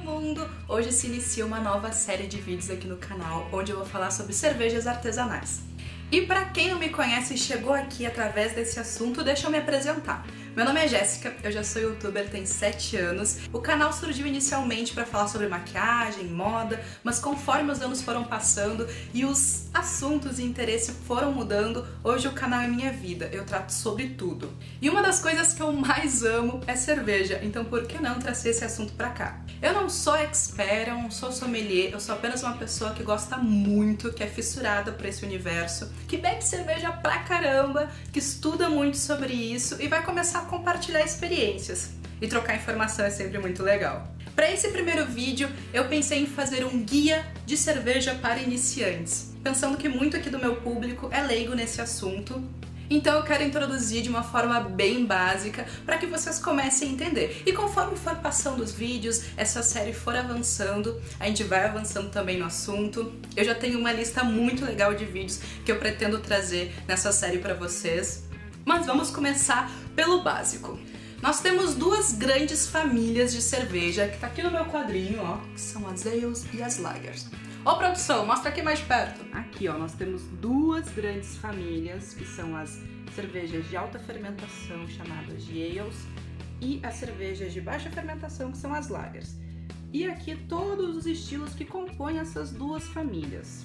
mundo! Hoje se inicia uma nova série de vídeos aqui no canal, onde eu vou falar sobre cervejas artesanais. E para quem não me conhece e chegou aqui através desse assunto, deixa eu me apresentar. Meu nome é Jéssica, eu já sou youtuber tem 7 anos. O canal surgiu inicialmente para falar sobre maquiagem, moda, mas conforme os anos foram passando e os assuntos e interesse foram mudando, hoje o canal é minha vida, eu trato sobre tudo. E uma das coisas que eu mais amo é cerveja, então por que não trazer esse assunto para cá? Eu não sou expert, eu não sou sommelier, eu sou apenas uma pessoa que gosta muito, que é fissurada por esse universo, que bebe cerveja pra caramba, que estuda muito sobre isso e vai começar compartilhar experiências. E trocar informação é sempre muito legal. Para esse primeiro vídeo, eu pensei em fazer um guia de cerveja para iniciantes, pensando que muito aqui do meu público é leigo nesse assunto. Então eu quero introduzir de uma forma bem básica para que vocês comecem a entender. E conforme for passando os vídeos, essa série for avançando, a gente vai avançando também no assunto. Eu já tenho uma lista muito legal de vídeos que eu pretendo trazer nessa série para vocês. Mas vamos começar pelo básico. Nós temos duas grandes famílias de cerveja, que tá aqui no meu quadrinho, ó, que são as ales e as lagers. Ô produção, mostra aqui mais perto. Aqui, ó, nós temos duas grandes famílias, que são as cervejas de alta fermentação, chamadas de ales, e as cervejas de baixa fermentação, que são as lagers. E aqui todos os estilos que compõem essas duas famílias.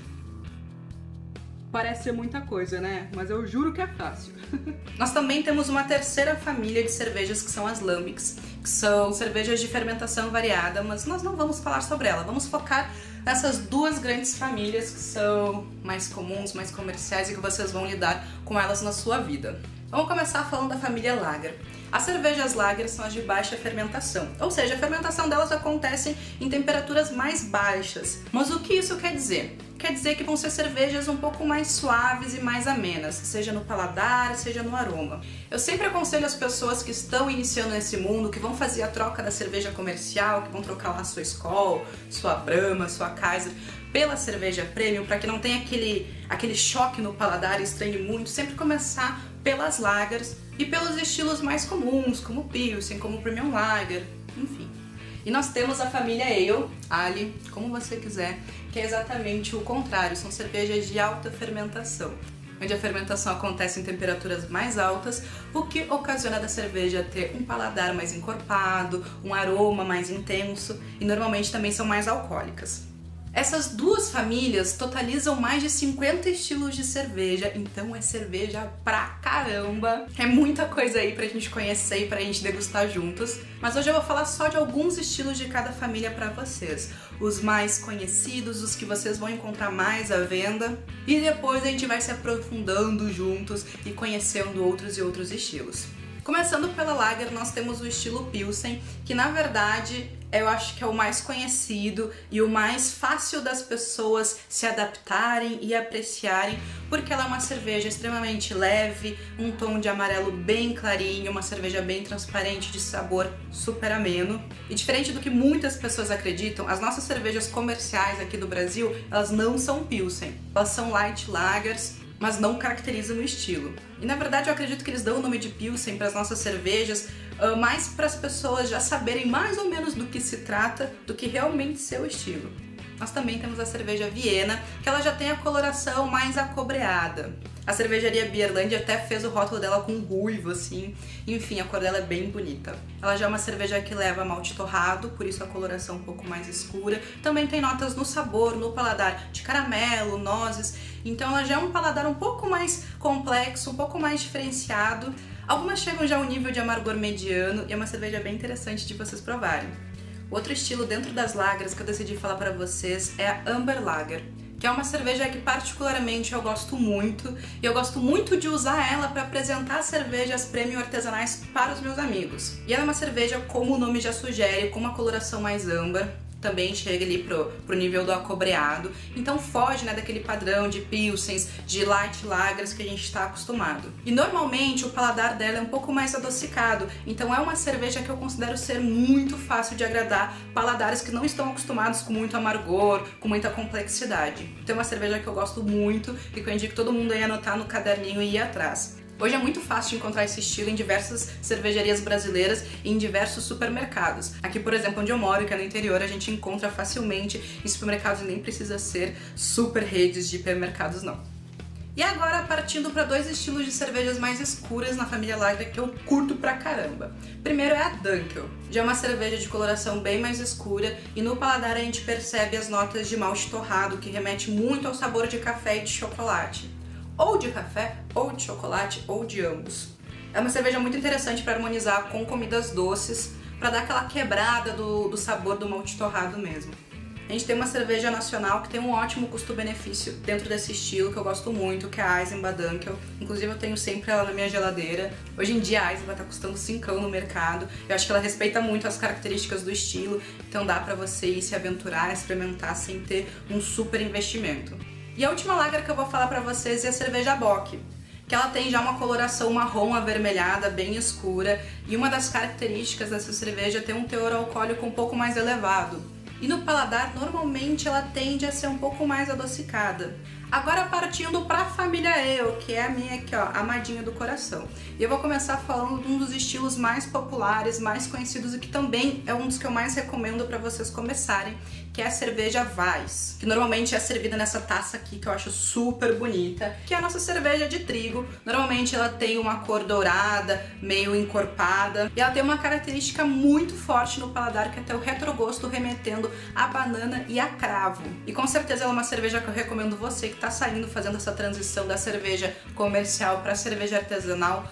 Parece ser muita coisa, né? Mas eu juro que é fácil. Nós também temos uma terceira família de cervejas que são as lambics, que são cervejas de fermentação variada, mas nós não vamos falar sobre ela. Vamos focar nessas duas grandes famílias que são mais comuns, mais comerciais e que vocês vão lidar com elas na sua vida. Vamos começar falando da família Lager. As cervejas Lager são as de baixa fermentação, ou seja, a fermentação delas acontece em temperaturas mais baixas. Mas o que isso quer dizer? Quer dizer que vão ser cervejas um pouco mais suaves e mais amenas, seja no paladar, seja no aroma. Eu sempre aconselho as pessoas que estão iniciando nesse mundo, que vão fazer a troca da cerveja comercial, que vão trocar lá sua Skol, sua Brahma, sua Kaiser, pela cerveja premium, para que não tenha aquele, aquele choque no paladar e estranhe muito, sempre começar pelas lagers e pelos estilos mais comuns, como Pilsen, como Premium Lager, enfim. E nós temos a família Ale, Ali, como você quiser, que é exatamente o contrário, são cervejas de alta fermentação, onde a fermentação acontece em temperaturas mais altas, o que ocasiona da cerveja ter um paladar mais encorpado, um aroma mais intenso e normalmente também são mais alcoólicas. Essas duas famílias totalizam mais de 50 estilos de cerveja, então é cerveja pra caramba. É muita coisa aí pra gente conhecer e pra gente degustar juntos. Mas hoje eu vou falar só de alguns estilos de cada família para vocês. Os mais conhecidos, os que vocês vão encontrar mais à venda. E depois a gente vai se aprofundando juntos e conhecendo outros e outros estilos. Começando pela Lager, nós temos o estilo Pilsen, que na verdade eu acho que é o mais conhecido e o mais fácil das pessoas se adaptarem e apreciarem, porque ela é uma cerveja extremamente leve, um tom de amarelo bem clarinho, uma cerveja bem transparente, de sabor super ameno. E diferente do que muitas pessoas acreditam, as nossas cervejas comerciais aqui do Brasil, elas não são Pilsen, elas são light lagers mas não caracterizam o estilo. E na verdade eu acredito que eles dão o nome de Pilsen para as nossas cervejas uh, mais para as pessoas já saberem mais ou menos do que se trata do que realmente seu estilo. Nós também temos a cerveja Viena, que ela já tem a coloração mais acobreada. A cervejaria Bierland até fez o rótulo dela com ruivo, assim. Enfim, a cor dela é bem bonita. Ela já é uma cerveja que leva malte torrado, por isso a coloração um pouco mais escura. Também tem notas no sabor, no paladar de caramelo, nozes. Então ela já é um paladar um pouco mais complexo, um pouco mais diferenciado. Algumas chegam já ao nível de amargor mediano e é uma cerveja bem interessante de vocês provarem. Outro estilo dentro das lagras que eu decidi falar para vocês é a Amber Lager que é uma cerveja que particularmente eu gosto muito e eu gosto muito de usar ela para apresentar cervejas premium artesanais para os meus amigos. E ela é uma cerveja, como o nome já sugere, com uma coloração mais âmbar, também chega ali pro, pro nível do acobreado. Então foge né, daquele padrão de pilsens, de light lagers que a gente está acostumado. E normalmente o paladar dela é um pouco mais adocicado, então é uma cerveja que eu considero ser muito fácil de agradar paladares que não estão acostumados com muito amargor, com muita complexidade. Então é uma cerveja que eu gosto muito e que eu indico todo mundo aí anotar no caderninho e ir atrás. Hoje é muito fácil encontrar esse estilo em diversas cervejarias brasileiras e em diversos supermercados. Aqui, por exemplo, onde eu moro, que é no interior, a gente encontra facilmente em supermercados e nem precisa ser super redes de hipermercados, não. E agora partindo para dois estilos de cervejas mais escuras na família Lager que eu curto pra caramba. Primeiro é a Dunkel. Já é uma cerveja de coloração bem mais escura e no paladar a gente percebe as notas de malte torrado que remete muito ao sabor de café e de chocolate ou de café, ou de chocolate, ou de ambos. É uma cerveja muito interessante para harmonizar com comidas doces, para dar aquela quebrada do, do sabor do malte torrado mesmo. A gente tem uma cerveja nacional que tem um ótimo custo-benefício dentro desse estilo, que eu gosto muito, que é a Eisenbahn Dunkel. Inclusive eu tenho sempre ela na minha geladeira. Hoje em dia a Eisenbahn tá custando 5 no mercado. Eu acho que ela respeita muito as características do estilo, então dá para você ir se aventurar, experimentar sem ter um super investimento. E a última lager que eu vou falar para vocês é a cerveja Bock, que ela tem já uma coloração marrom avermelhada, bem escura, e uma das características dessa cerveja é ter um teor alcoólico um pouco mais elevado. E no paladar, normalmente ela tende a ser um pouco mais adocicada. Agora partindo para a família Ale, que é a minha aqui, ó, amadinha do coração. E eu vou começar falando de um dos estilos mais populares, mais conhecidos e que também é um dos que eu mais recomendo para vocês começarem, que é a cerveja Weiss, que normalmente é servida nessa taça aqui que eu acho super bonita, que é a nossa cerveja de trigo. Normalmente ela tem uma cor dourada, meio encorpada, e ela tem uma característica muito forte no paladar que é até o retrogosto remetendo a banana e a cravo. E com certeza ela é uma cerveja que eu recomendo você que está saindo fazendo essa transição da cerveja comercial para cerveja artesanal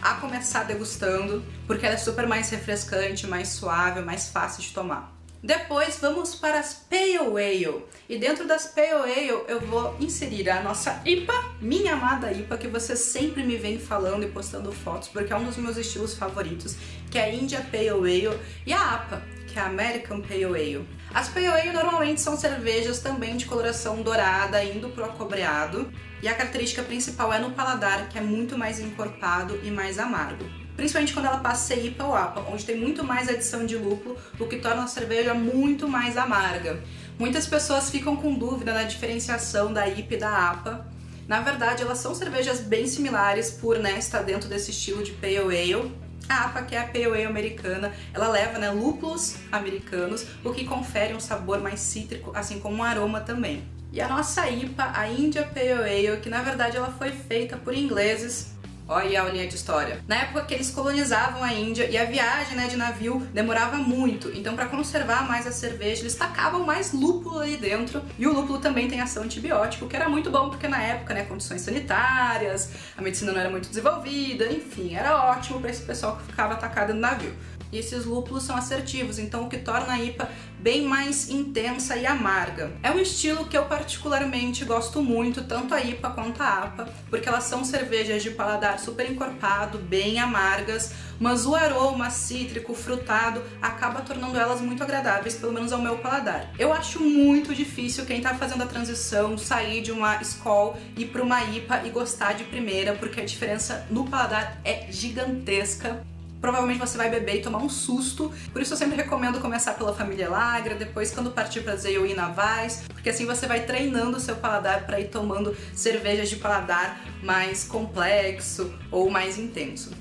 a começar degustando, porque ela é super mais refrescante, mais suave, mais fácil de tomar. Depois vamos para as Pale Ale. E dentro das Pale Ale eu vou inserir a nossa IPA, minha amada IPA, que você sempre me vem falando e postando fotos, porque é um dos meus estilos favoritos, que é a India Pale Ale e a APA, que é a American Pale Ale. As Pale Ale normalmente são cervejas também de coloração dourada, indo pro acobreado, e a característica principal é no paladar, que é muito mais encorpado e mais amargo principalmente quando ela passa a ser IPA ou APA, onde tem muito mais adição de lúpulo, o que torna a cerveja muito mais amarga. Muitas pessoas ficam com dúvida na diferenciação da IPA e da APA. Na verdade, elas são cervejas bem similares por né, estar dentro desse estilo de Pale Ale. A APA, que é a Pale Ale americana, ela leva né, lúpulos americanos, o que confere um sabor mais cítrico, assim como um aroma também. E a nossa IPA, a India Pale Ale, que na verdade ela foi feita por ingleses Olha a aulinha de história. Na época que eles colonizavam a Índia e a viagem né, de navio demorava muito, então para conservar mais a cerveja eles tacavam mais lúpulo ali dentro e o lúpulo também tem ação antibiótico, que era muito bom porque na época, né, condições sanitárias, a medicina não era muito desenvolvida, enfim, era ótimo para esse pessoal que ficava atacado no navio. E esses lúpulos são assertivos, então o que torna a IPA bem mais intensa e amarga. É um estilo que eu particularmente gosto muito, tanto a IPA quanto a APA, porque elas são cervejas de paladar super encorpado, bem amargas, mas o aroma cítrico, frutado, acaba tornando elas muito agradáveis, pelo menos ao meu paladar. Eu acho muito difícil quem tá fazendo a transição sair de uma Skol e para uma IPA e gostar de primeira, porque a diferença no paladar é gigantesca provavelmente você vai beber e tomar um susto. Por isso eu sempre recomendo começar pela família Lagra, depois quando partir para Zeio e Navais, porque assim você vai treinando o seu paladar para ir tomando cervejas de paladar mais complexo ou mais intenso.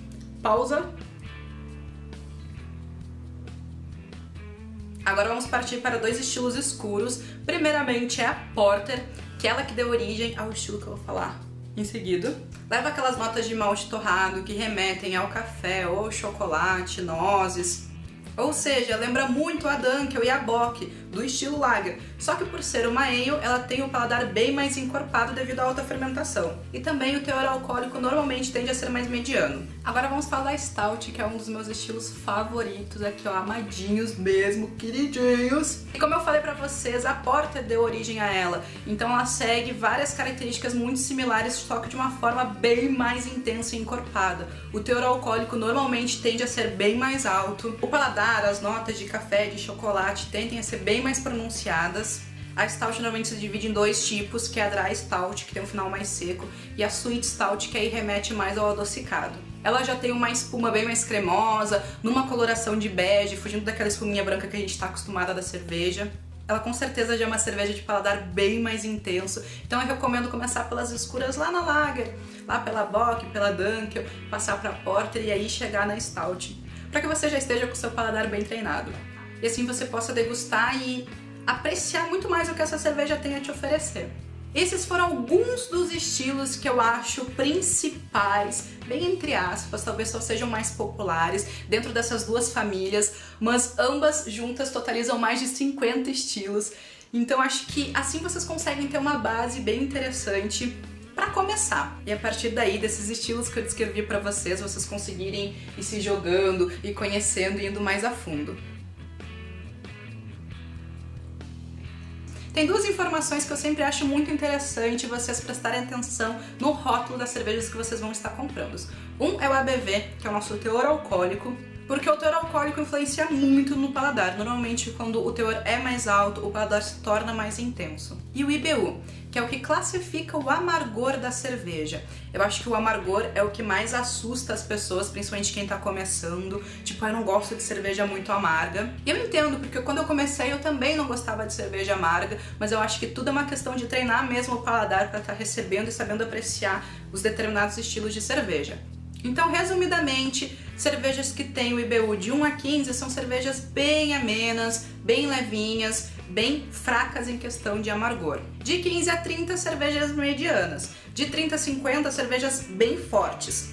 Pausa. Agora vamos partir para dois estilos escuros. Primeiramente é a Porter, que é ela que deu origem ao estilo que eu vou falar em seguida. Leva aquelas notas de malte torrado que remetem ao café ou chocolate, nozes, ou seja, lembra muito a Dunkel e a Bock, do estilo Lager, só que por ser uma ale, ela tem um paladar bem mais encorpado devido à alta fermentação. E também o teor alcoólico normalmente tende a ser mais mediano. Agora vamos falar da Stout, que é um dos meus estilos favoritos aqui, ó, amadinhos mesmo, queridinhos. E como eu falei pra vocês, a Porter deu origem a ela, então ela segue várias características muito similares, só que de uma forma bem mais intensa e encorpada. O teor alcoólico normalmente tende a ser bem mais alto, o paladar as notas de café, de chocolate tendem a ser bem mais pronunciadas. A Stout normalmente se divide em dois tipos, que é a Dry Stout, que tem um final mais seco, e a Sweet Stout, que aí remete mais ao adocicado. Ela já tem uma espuma bem mais cremosa, numa coloração de bege, fugindo daquela espuminha branca que a gente está acostumada da cerveja. ela com certeza já é uma cerveja de paladar bem mais intenso. Então eu recomendo começar pelas escuras lá na Lager, lá pela Bock, pela Dunkel, passar para Porter e aí chegar na Stout, para que você já esteja com o seu paladar bem treinado. E assim você possa degustar e apreciar muito mais o que essa cerveja tem a te oferecer. Esses foram alguns dos estilos que eu acho principais, bem entre aspas, talvez só sejam mais populares dentro dessas duas famílias, mas ambas juntas totalizam mais de 50 estilos. Então acho que assim vocês conseguem ter uma base bem interessante para começar. E a partir daí, desses estilos que eu descrevi para vocês, vocês conseguirem ir se jogando e conhecendo e indo mais a fundo. Tem duas informações que eu sempre acho muito interessante vocês prestarem atenção no rótulo das cervejas que vocês vão estar comprando. Um é o ABV, que é o nosso teor alcoólico, porque o teor alcoólico influencia muito no paladar. Normalmente, quando o teor é mais alto, o paladar se torna mais intenso. E o IBU, que é o que classifica o amargor da cerveja. Eu acho que o amargor é o que mais assusta as pessoas, principalmente quem tá começando. Tipo, eu não gosto de cerveja muito amarga. E eu entendo, porque quando eu comecei eu também não gostava de cerveja amarga, mas eu acho que tudo é uma questão de treinar mesmo o paladar para estar tá recebendo e sabendo apreciar os determinados estilos de cerveja. Então, resumidamente, cervejas que têm o IBU de 1 a 15 são cervejas bem amenas, bem levinhas, bem fracas em questão de amargor. De 15 a 30, cervejas medianas. De 30 a 50, cervejas bem fortes.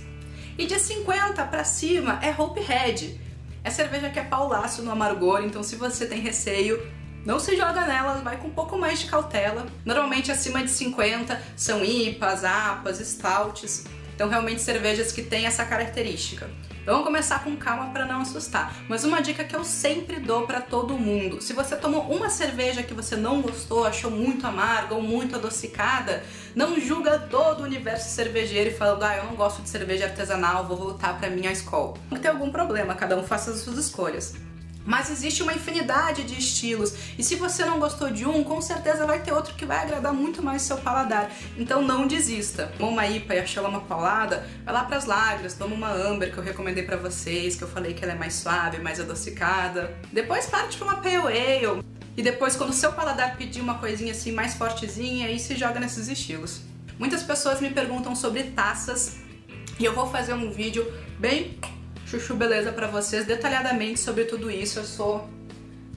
E de 50 para cima é Hope Head. É cerveja que é paulaço no amargor, então se você tem receio, não se joga nela, vai com um pouco mais de cautela. Normalmente acima de 50 são IPAs, APAs, Stouts. Então realmente cervejas que têm essa característica. Vamos começar com calma para não assustar. Mas uma dica que eu sempre dou para todo mundo: se você tomou uma cerveja que você não gostou, achou muito amarga ou muito adocicada, não julga todo o universo cervejeiro e falando, ah, eu não gosto de cerveja artesanal, vou voltar para minha escola. Não tem algum problema, cada um faça as suas escolhas. Mas existe uma infinidade de estilos e se você não gostou de um, com certeza vai ter outro que vai agradar muito mais seu paladar. Então não desista. Uma IPA e achou uma paulada, vai lá pras lágrimas, toma uma Amber que eu recomendei para vocês, que eu falei que ela é mais suave, mais adocicada. Depois parte pra uma Pale Ale. E depois, quando o seu paladar pedir uma coisinha assim mais fortezinha, aí se joga nesses estilos. Muitas pessoas me perguntam sobre taças e eu vou fazer um vídeo bem chuchu beleza para vocês detalhadamente sobre tudo isso. Eu sou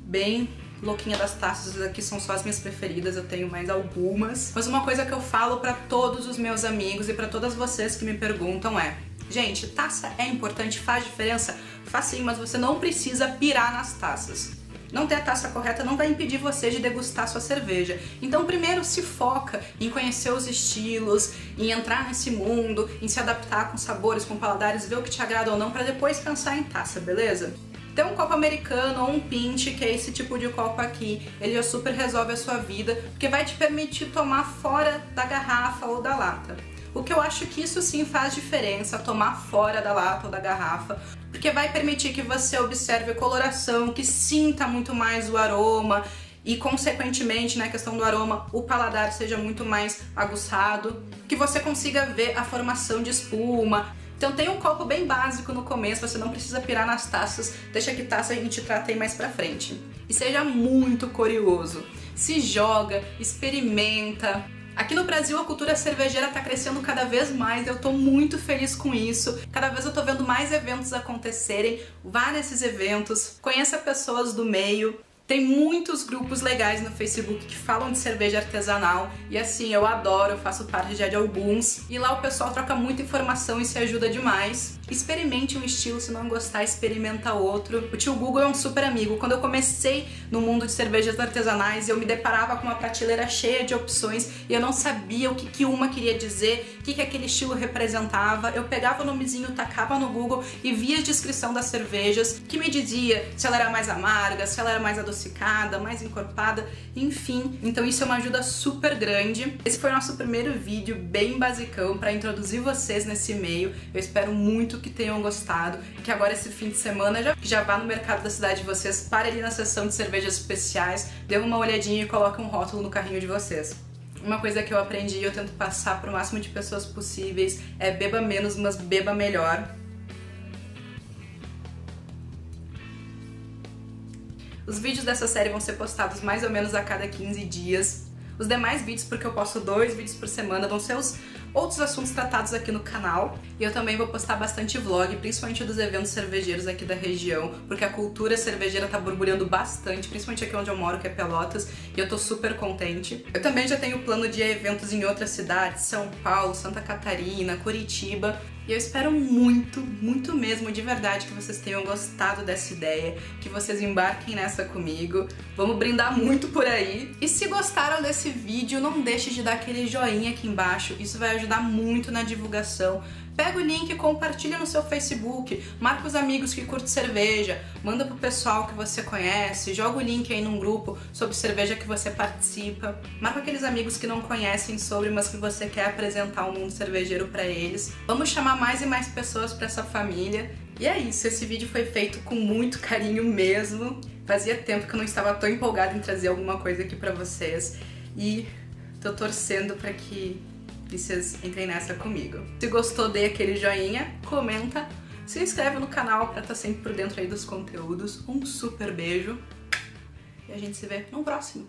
bem louquinha das taças, aqui são só as minhas preferidas, eu tenho mais algumas. Mas uma coisa que eu falo para todos os meus amigos e para todas vocês que me perguntam é: gente, taça é importante, faz diferença? Faz sim, mas você não precisa pirar nas taças. Não ter a taça correta não vai impedir você de degustar sua cerveja. Então, primeiro se foca em conhecer os estilos, em entrar nesse mundo, em se adaptar com sabores, com paladares, ver o que te agrada ou não, para depois pensar em taça, beleza? Tem um copo americano ou um pint, que é esse tipo de copo aqui, ele já super resolve a sua vida, porque vai te permitir tomar fora da garrafa ou da lata. O que eu acho que isso sim faz diferença, tomar fora da lata ou da garrafa, porque vai permitir que você observe a coloração, que sinta muito mais o aroma e, consequentemente, na né, questão do aroma, o paladar seja muito mais aguçado, que você consiga ver a formação de espuma. Então tem um copo bem básico no começo, você não precisa pirar nas taças, deixa que taça a gente trata aí mais pra frente. E seja muito curioso, se joga, experimenta, Aqui no Brasil a cultura cervejeira está crescendo cada vez mais, eu estou muito feliz com isso. Cada vez eu estou vendo mais eventos acontecerem. Vá nesses eventos, conheça pessoas do meio, tem muitos grupos legais no Facebook que falam de cerveja artesanal e assim, eu adoro, eu faço parte de alguns. E lá o pessoal troca muita informação e se ajuda demais. Experimente um estilo, se não gostar, experimenta outro. O tio Google é um super amigo. Quando eu comecei no mundo de cervejas artesanais, eu me deparava com uma prateleira cheia de opções e eu não sabia o que, que uma queria dizer, o que, que aquele estilo representava. Eu pegava o nomezinho, tacava no Google e via a descrição das cervejas, que me dizia se ela era mais amarga, se ela era mais adocicada adocicada, mais encorpada, enfim. Então isso é uma ajuda super grande. Esse foi o nosso primeiro vídeo bem basicão para introduzir vocês nesse meio. Eu espero muito que tenham gostado e que agora esse fim de semana já, já vá no mercado da cidade de vocês, pare ali na seção de cervejas especiais, dê uma olhadinha e coloque um rótulo no carrinho de vocês. Uma coisa que eu aprendi e eu tento passar para o máximo de pessoas possíveis é beba menos, mas beba melhor. Os vídeos dessa série vão ser postados mais ou menos a cada 15 dias. Os demais vídeos, porque eu posto dois vídeos por semana, vão ser os outros assuntos tratados aqui no canal. E eu também vou postar bastante vlog, principalmente dos eventos cervejeiros aqui da região, porque a cultura cervejeira tá borbulhando bastante, principalmente aqui onde eu moro, que é Pelotas, e eu tô super contente. Eu também já tenho plano de eventos em outras cidades, São Paulo, Santa Catarina, Curitiba, e eu espero muito, muito mesmo, de verdade, que vocês tenham gostado dessa ideia, que vocês embarquem nessa comigo. Vamos brindar muito por aí. E se gostaram desse vídeo, não deixe de dar aquele joinha aqui embaixo, isso vai ajudar muito na divulgação. Pega o link, compartilha no seu Facebook, marca os amigos que curtem cerveja, manda pro pessoal que você conhece, joga o link aí num grupo sobre cerveja que você participa, marca aqueles amigos que não conhecem sobre, mas que você quer apresentar o mundo cervejeiro para eles. Vamos chamar mais e mais pessoas para essa família. E é isso, esse vídeo foi feito com muito carinho mesmo. Fazia tempo que eu não estava tão empolgada em trazer alguma coisa aqui para vocês e tô torcendo para que e vocês entrem nessa comigo. Se gostou, dê aquele joinha, comenta, se inscreve no canal para estar tá sempre por dentro aí dos conteúdos. Um super beijo e a gente se vê no próximo.